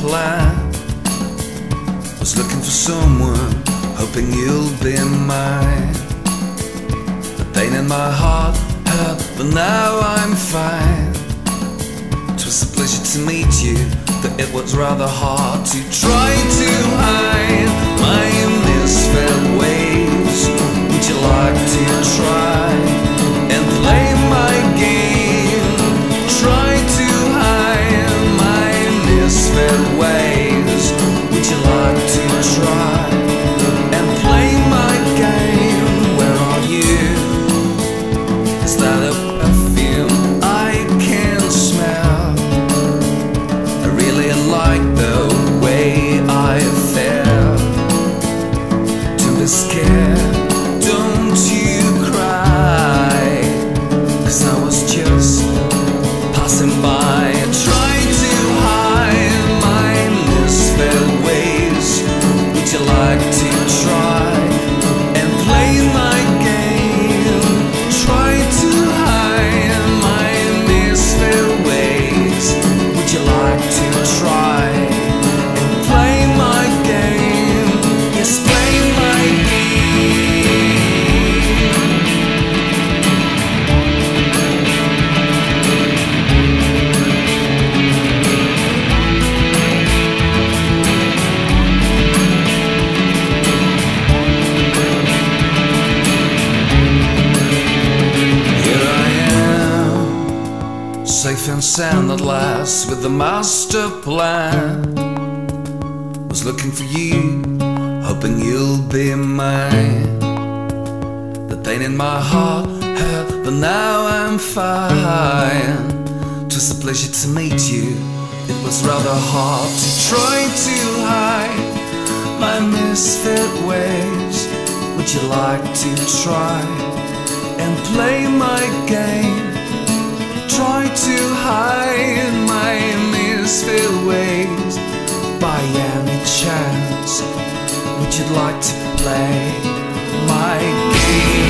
plan. Was looking for someone, hoping you'll be mine. The pain in my heart hurt, but now I'm fine. It was a pleasure to meet you, but it was rather hard to try to hide my misfit ways. Would you like to try That and sound at last with the master plan. Was looking for you, hoping you'll be mine. The pain in my heart hurt, but now I'm fine. Twas a pleasure to meet you. It was rather hard to try to hide my misfit ways. Would you like to try? and play my game. Would you like to play my game?